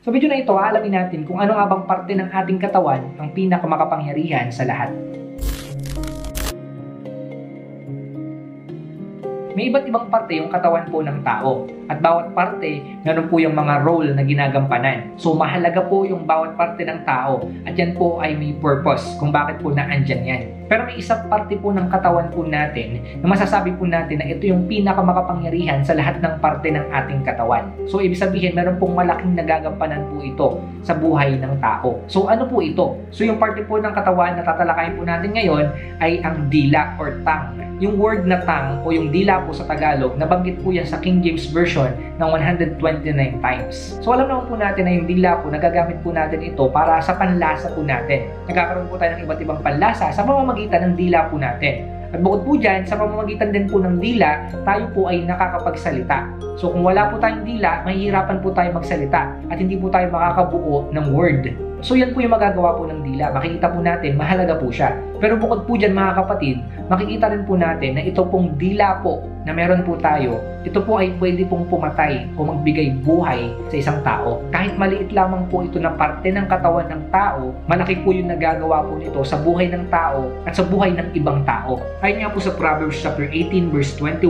Sa video na ito, alamin natin kung ano nga bang parte ng ating katawan ang pinakamakapangyarihan sa lahat. May iba't ibang parte yung katawan po ng tao at bawat parte, meron po yung mga role na ginagampanan. So mahalaga po yung bawat parte ng tao at yan po ay may purpose kung bakit po naandyan yan. Pero may isang parte po ng katawan po natin na masasabi po natin na ito yung pinakamakapangyarihan sa lahat ng parte ng ating katawan. So ibig sabihin, meron pong malaking nagagampanan po ito sa buhay ng tao. So ano po ito? So yung parte po ng katawan na tatalakayin po natin ngayon ay ang dila or tongue. Yung word na tongue o yung dila po sa Tagalog, nabanggit po yan sa King James Version ng 129 times. So alam naman po natin na yung dila po, nagagamit po natin ito para sa panlasa po natin. Nagkakaroon po tayo ng iba't ibang panlasa sa pamamagitan pamamagitan ng dila po natin. At bukod po dyan, sa pamamagitan din po ng dila, tayo po ay nakakapagsalita. So kung wala po tayong dila, mahihirapan po tayo magsalita at hindi po tayo makakabuo ng word. So yan po yung magagawa po ng dila. Makikita po natin, mahalaga po siya. Pero bukod po dyan mga kapatid, makikita rin po natin na ito pong dila po na meron po tayo, ito po ay pwede pong pumatay o magbigay buhay sa isang tao. Kahit maliit lamang po ito na parte ng katawan ng tao, malaki po yung nagagawa po nito sa buhay ng tao at sa buhay ng ibang tao. Ayon nga po sa Proverbs chapter 18 verse 21,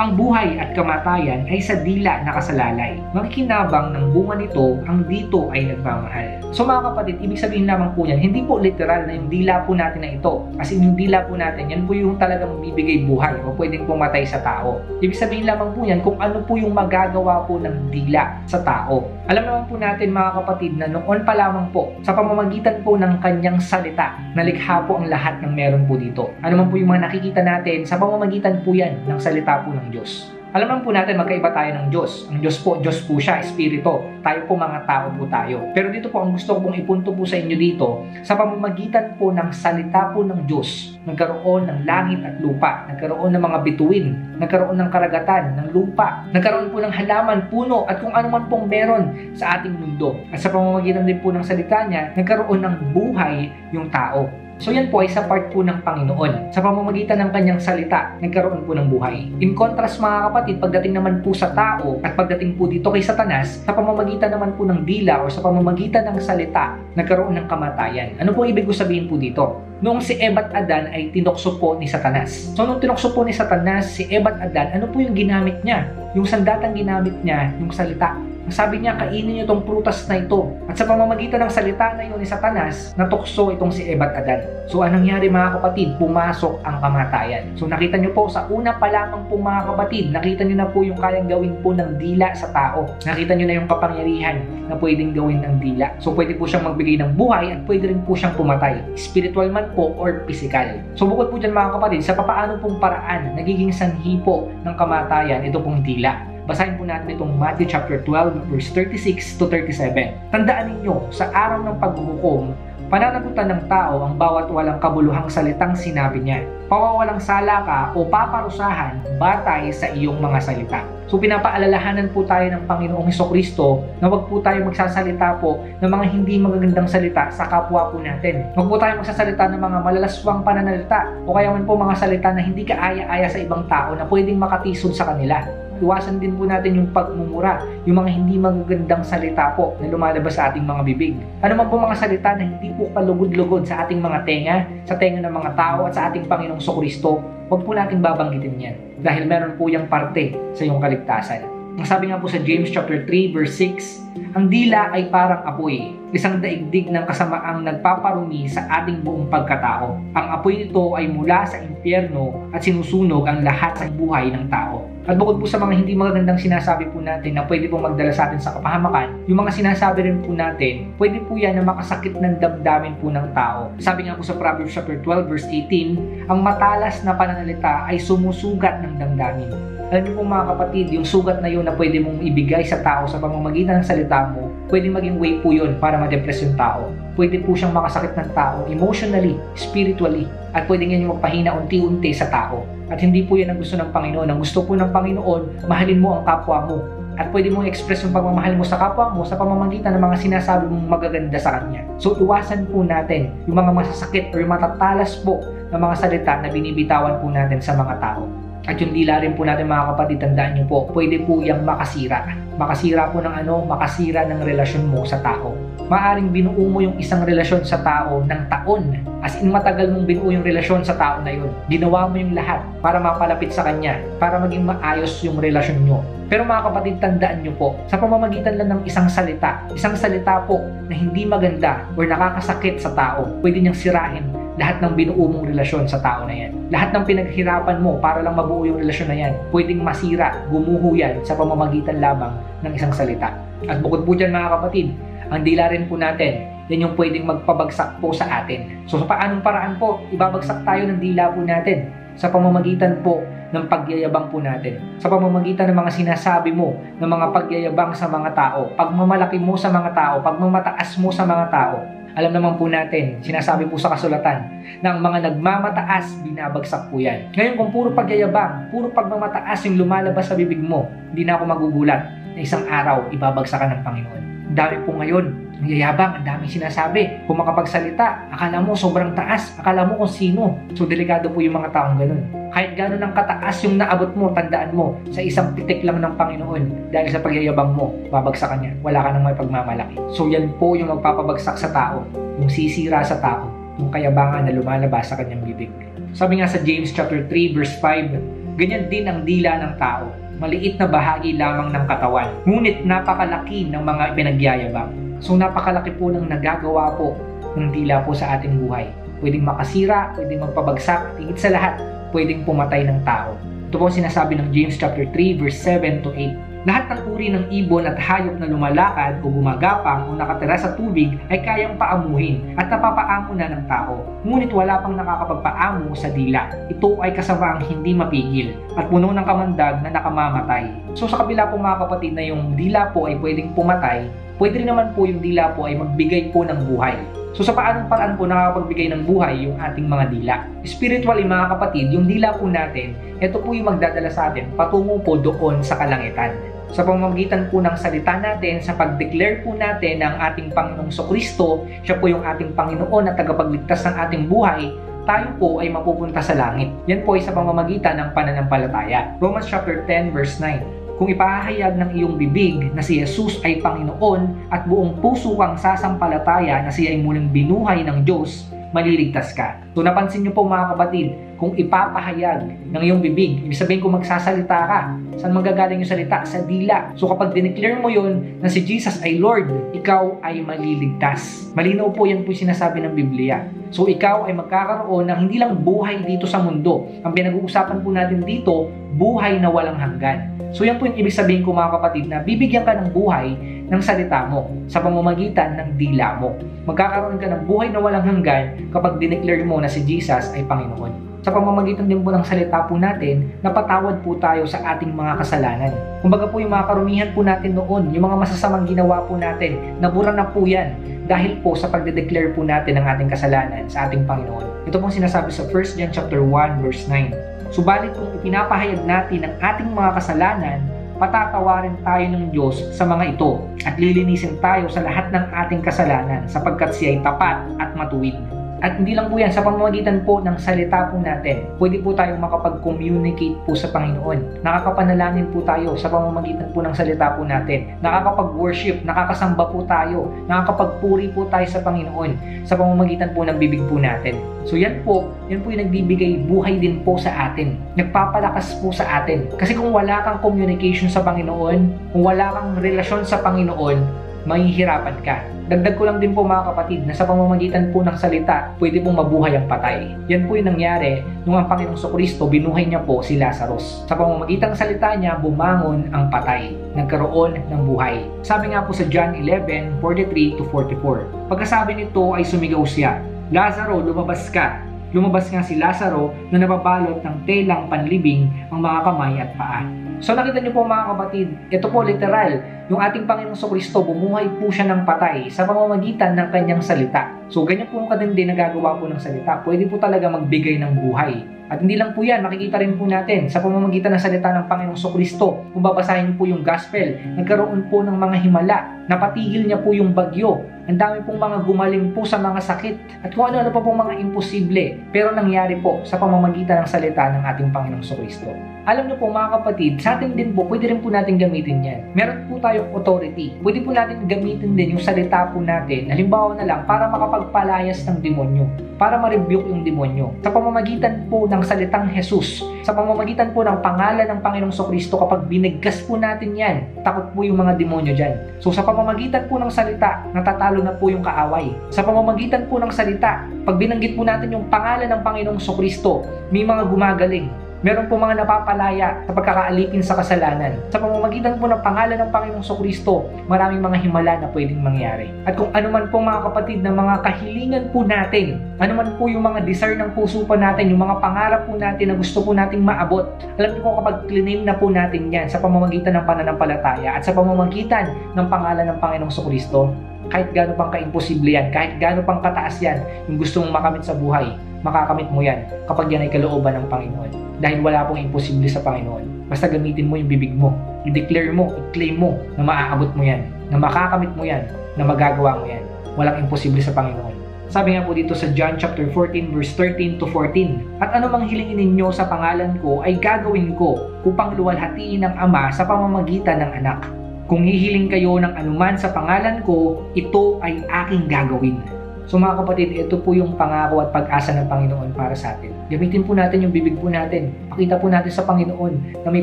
ang buhay at kamatayan ay sa dila nakasalalay. Makikinabang ng bunga nito ang dito ay nagmamahal. So mga kapatid, ibig sabihin lamang po yan, hindi po literal na yung dila po natin na ito. Kasi yung dila po natin, yan po yung talagang bibigay buhay o pwedeng pumatay sa tao. Ibig sabihin lamang po yan kung ano po yung magagawa po ng dila sa tao. Alam naman po natin mga kapatid na noon pa lamang po, sa pamamagitan po ng kanyang salita, nalikha po ang lahat ng meron po dito. Ano man po yung mga nakikita natin, sa pamamagitan po yan ng salita po ng Diyos. Alam naman po natin magkaiba tayo ng Diyos. Ang Diyos po, Diyos po siya, Espiritu. Tayo po mga tao po tayo. Pero dito po, ang gusto ko pong ipunto po sa inyo dito, sa pamamagitan po ng salita po ng Diyos, nagkaroon ng langit at lupa, nagkaroon ng mga bituin, nagkaroon ng karagatan, ng lupa, nagkaroon po ng halaman, puno, at kung ano man pong meron sa ating mundo. At sa pamamagitan din po ng salita niya, nagkaroon ng buhay yung tao. So yan po ay sa part po ng Panginoon. Sa pamamagitan ng kanyang salita, nagkaroon po ng buhay. In contrast mga kapatid, pagdating naman po sa tao at pagdating po dito kay Satanas, sa pamamagitan naman po ng dila o sa pamamagitan ng salita, nagkaroon ng kamatayan. Ano po ibig ko sabihin po dito? Noong si Eva at Adan ay tinokso po ni Satanas. So nung tinokso po ni Satanas, si Eva at Adan, ano po yung ginamit niya? Yung sandatang ginamit niya, yung salita sabi niya, kainin niyo itong prutas na ito. At sa pamamagitan ng salita na yun ni Satanas, natukso itong si Eva at Adan. So anong nangyari mga kapatid? Pumasok ang kamatayan. So nakita niyo po, sa una pa lamang po mga kapatid, nakita niyo na po yung kayang gawin po ng dila sa tao. Nakita niyo na yung kapangyarihan na pwedeng gawin ng dila. So pwede po siyang magbigay ng buhay at pwede rin po siyang pumatay. Spiritual man po or physical. So bukod po dyan mga kapatid, sa papaano pong paraan nagiging sanhi po ng kamatayan ito pong dila. Basahin po natin itong Matthew chapter 12 verse 36 to 37. Tandaan ninyo, sa araw ng paghuhukom, pananagutan ng tao ang bawat walang kabuluhang salitang sinabi niya. Pawawalang sala ka o paparusahan batay sa iyong mga salita. So pinapaalalahanan po tayo ng Panginoong Heso Kristo na wag po tayo magsasalita po ng mga hindi magagandang salita sa kapwa po natin. Wag po tayo magsasalita ng mga malalaswang pananalita o kaya man po mga salita na hindi kaaya-aya sa ibang tao na pwedeng makatisod sa kanila iwasan din po natin yung pagmumura, yung mga hindi magagandang salita po na lumalabas sa ating mga bibig. Ano man po mga salita na hindi po kalugod-lugod sa ating mga tenga, sa tenga ng mga tao at sa ating Panginoong Sokristo, huwag po natin babanggitin yan dahil meron po yung parte sa iyong kaligtasan. Ang sabi nga po sa James chapter 3 verse 6, ang dila ay parang apoy, isang daigdig ng kasamaang nagpaparumi sa ating buong pagkatao. Ang apoy nito ay mula sa impyerno at sinusunog ang lahat ng buhay ng tao. At bukod po sa mga hindi magagandang sinasabi po natin na pwede pong magdala sa atin sa kapahamakan, yung mga sinasabi rin po natin, pwede po yan na makasakit ng damdamin po ng tao. Sabi nga po sa Proverbs chapter 12 verse 18, ang matalas na pananalita ay sumusugat ng damdamin. Alam niyo po mga kapatid, yung sugat na yun na pwede mong ibigay sa tao sa pamamagitan ng salita mo, pwede maging way po yun para ma-depress yung tao. Pwede po siyang makasakit ng tao emotionally, spiritually, at pwede nga yung magpahina unti-unti sa tao. At hindi po yan ang gusto ng Panginoon. Ang gusto po ng Panginoon, mahalin mo ang kapwa mo. At pwede mong express yung pagmamahal mo sa kapwa mo sa pamamagitan ng mga sinasabi mong magaganda sa Kanya. So iwasan po natin yung mga masasakit o matatalas po ng mga salita na binibitawan po natin sa mga tao. At yung dila rin po natin mga kapatid, tandaan nyo po, pwede po yung makasira makasira po ng ano, makasira ng relasyon mo sa tao. Maaring binuo mo yung isang relasyon sa tao ng taon. As in matagal mong binuo yung relasyon sa tao na yun. Ginawa mo yung lahat para mapalapit sa kanya, para maging maayos yung relasyon nyo. Pero mga kapatid, tandaan nyo po, sa pamamagitan lang ng isang salita, isang salita po na hindi maganda or nakakasakit sa tao, pwede niyang sirain lahat ng binuo mong relasyon sa tao na yan. Lahat ng pinaghirapan mo para lang mabuo yung relasyon na yan, pwedeng masira, gumuho yan sa pamamagitan lamang ng isang salita. At bukod po dyan mga kapatid, ang dila rin po natin, yan yung pwedeng magpabagsak po sa atin. So sa paanong paraan po, ibabagsak tayo ng dila po natin sa pamamagitan po ng pagyayabang po natin. Sa pamamagitan ng mga sinasabi mo, ng mga pagyayabang sa mga tao, pagmamalaki mo sa mga tao, pagmamataas mo sa mga tao, alam naman po natin, sinasabi po sa kasulatan, ang mga nagmamataas, binabagsak po yan. Ngayon kung puro pagyayabang, puro pagmamataas yung lumalabas sa bibig mo, hindi na ako magugulat na isang araw ibabagsakan ng Panginoon. Dami po ngayon, ang yayabang, ang daming sinasabi. Kung makapagsalita, akala mo sobrang taas, akala mo kung sino. So delikado po yung mga taong ganun. Kahit gano'n ang kataas yung naabot mo, tandaan mo, sa isang titik lang ng Panginoon, dahil sa pagyayabang mo, babagsakan niya. Wala ka nang may pagmamalaki. So yan po yung magpapabagsak sa tao, yung sisira sa tao, yung kayabangan na lumalabas sa kanyang bibig. Sabi nga sa James chapter 3 verse 5, ganyan din ang dila ng tao. Maliit na bahagi lamang ng katawan, ngunit napakalaki ng mga pinagyayabang. So napakalaki po ng nagagawa po ng dila po sa ating buhay. Pwedeng makasira, pwedeng magpabagsak, higit sa lahat, pwedeng pumatay ng tao. Ito po sinasabi ng James chapter 3 verse 7 to 8. Lahat ng uri ng ibon at hayop na lumalakad o gumagapang o nakatira sa tubig ay kayang paamuhin at napapaamo na ng tao. Ngunit wala pang nakakapagpaamo sa dila. Ito ay kasamaang hindi mapigil at puno ng kamandag na nakamamatay. So sa kabila po mga kapatid na yung dila po ay pwedeng pumatay, pwede rin naman po yung dila po ay magbigay po ng buhay. So sa paanong paraan po nakakapagbigay ng buhay yung ating mga dila? Spiritually mga kapatid, yung dila po natin, ito po yung magdadala sa atin patungo po doon sa kalangitan. Sa pamamagitan po ng salita natin, sa pag-declare po natin ng ating Panginoong Kristo, siya po yung ating Panginoon at tagapagligtas ng ating buhay, tayo po ay mapupunta sa langit. Yan po ay sa pamamagitan ng pananampalataya. Romans chapter 10 verse 9 kung ipahayag ng iyong bibig na si Jesus ay Panginoon at buong puso kang sasampalataya na siya ay muling binuhay ng Diyos, maliligtas ka. So napansin niyo po mga kapatid, kung ipapahayag ng iyong bibig, ibig sabihin kung magsasalita ka, saan magagaling yung salita? Sa dila. So kapag dineclare mo yon na si Jesus ay Lord, ikaw ay maliligtas. Malinaw po yan po sinasabi ng Biblia. So ikaw ay magkakaroon ng hindi lang buhay dito sa mundo. Ang pinag-uusapan po natin dito, buhay na walang hanggan. So yan po yung ibig sabihin ko mga kapatid na bibigyan ka ng buhay ng salita mo sa pamamagitan ng dila mo. Magkakaroon ka ng buhay na walang hanggan kapag dineclare mo na si Jesus ay Panginoon sa pamamagitan din po ng salita po natin, napatawad po tayo sa ating mga kasalanan. Kumbaga po yung mga karumihan po natin noon, yung mga masasamang ginawa po natin, nabura na po yan dahil po sa pagde-declare po natin ng ating kasalanan sa ating Panginoon. Ito pong sinasabi sa 1 John chapter 1 verse 9. Subalit kung ipinapahayag natin ang ating mga kasalanan, patatawarin tayo ng Diyos sa mga ito at lilinisin tayo sa lahat ng ating kasalanan sapagkat siya ay tapat at matuwid. At hindi lang po yan, sa pamamagitan po ng salita po natin, pwede po tayong makapag-communicate po sa Panginoon. Nakakapanalangin po tayo sa pamamagitan po ng salita po natin. Nakakapag-worship, nakakasamba po tayo, nakakapagpuri po tayo sa Panginoon sa pamamagitan po ng bibig po natin. So yan po, yan po yung nagbibigay buhay din po sa atin. Nagpapalakas po sa atin. Kasi kung wala kang communication sa Panginoon, kung wala kang relasyon sa Panginoon, mahihirapan ka. Dagdag ko lang din po mga kapatid na sa pamamagitan po ng salita, pwede pong mabuhay ang patay. Yan po yung nangyari nung ang Panginoong Kristo binuhay niya po si Lazarus. Sa pamamagitan ng salita niya, bumangon ang patay. Nagkaroon ng buhay. Sabi nga po sa John 11, 43 to 44. Pagkasabi nito ay sumigaw siya, Lazaro, lumabas ka. Lumabas nga si Lazaro na nababalot ng telang panlibing ang mga kamay at paa. So nakita niyo po mga kapatid, ito po literal, yung ating Panginoong Kristo, bumuhay po siya ng patay sa pamamagitan ng kanyang salita. So ganyan po ang kadindi nagagawa po ng salita. Pwede po talaga magbigay ng buhay. At hindi lang po yan, makikita rin po natin sa pamamagitan ng salita ng Panginoong Kristo. Kung babasahin po yung gospel, nagkaroon po ng mga himala, Napatigil niya po yung bagyo. Ang dami pong mga gumaling po sa mga sakit at kung ano-ano pa pong mga imposible pero nangyari po sa pamamagitan ng salita ng ating Panginoong Kristo. Alam niyo po mga kapatid, sa atin din po, pwede rin po natin gamitin yan. Meron po tayong authority. Pwede po natin gamitin din yung salita po natin, halimbawa na lang, para makapagpalayas ng demonyo, para ma-rebuke yung demonyo. Sa pamamagitan po ng salitang Jesus, sa pamamagitan po ng pangalan ng Panginoong Kristo, kapag binigkas po natin yan, takot po yung mga demonyo dyan. So sa pamamagitan po ng salita, natatalo na po yung kaaway. Sa pamamagitan po ng salita, pag binanggit po natin yung pangalan ng Panginoong Kristo, may mga gumagaling meron po mga napapalaya sa pagkakaalipin sa kasalanan. Sa pamamagitan po ng pangalan ng Panginoong Kristo, maraming mga himala na pwedeng mangyari. At kung ano man po mga kapatid na mga kahilingan po natin, ano man po yung mga desire ng puso po natin, yung mga pangarap po natin na gusto po nating maabot, alam niyo po kapag claim na po natin yan sa pamamagitan ng pananampalataya at sa pamamagitan ng pangalan ng Panginoong Kristo, kahit gaano pang kaimposible yan, kahit gaano pang kataas yan, yung gusto mong makamit sa buhay, makakamit mo yan kapag yan ay kalooban ng Panginoon. Dahil wala pong imposible sa Panginoon. Basta gamitin mo yung bibig mo, i-declare mo, i-claim mo na maaabot mo yan, na makakamit mo yan, na magagawa mo yan. Walang imposible sa Panginoon. Sabi nga po dito sa John chapter 14 verse 13 to 14, At ano mang hilingin ninyo sa pangalan ko ay gagawin ko upang luwalhatiin ng Ama sa pamamagitan ng anak. Kung hihiling kayo ng anuman sa pangalan ko, ito ay aking gagawin So mga kapatid, ito po yung pangako at pag-asa ng Panginoon para sa atin. Gamitin po natin yung bibig po natin. Pakita po natin sa Panginoon na may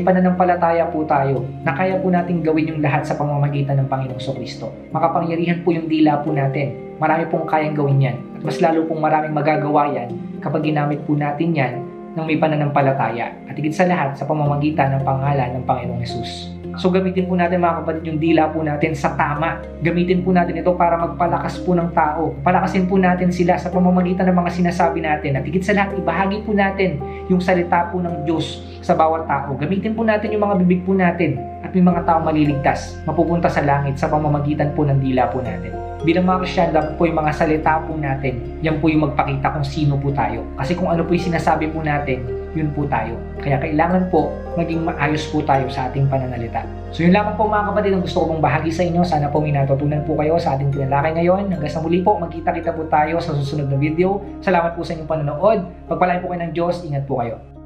pananampalataya po tayo, na kaya po natin gawin yung lahat sa pamamagitan ng Panginoong Kristo. Makapangyarihan po yung dila po natin. Marami pong kayang gawin yan. At mas lalo pong maraming magagawa yan kapag ginamit po natin yan ng may pananampalataya. At higit sa lahat sa pamamagitan ng pangalan ng Panginoong Yesus. So gamitin po natin mga kapatid yung dila po natin sa tama. Gamitin po natin ito para magpalakas po ng tao. Palakasin po natin sila sa pamamagitan ng mga sinasabi natin. At higit sa lahat, ibahagi po natin yung salita po ng Diyos sa bawat tao. Gamitin po natin yung mga bibig po natin at may mga tao maliligtas, mapupunta sa langit sa pamamagitan po ng dila po natin. Bilang mga Kristiyan, dapat po yung mga salita po natin, yan po yung magpakita kung sino po tayo. Kasi kung ano po yung sinasabi po natin, yun po tayo. Kaya kailangan po maging maayos po tayo sa ating pananalita. So yun lamang po mga kapatid ang gusto ko pong bahagi sa inyo. Sana po may natutunan po kayo sa ating tinalakay ngayon. Hanggang sa muli po, magkita-kita po tayo sa susunod na video. Salamat po sa inyong panonood. Pagpalain po kayo ng Diyos. Ingat po kayo.